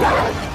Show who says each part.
Speaker 1: Yeah!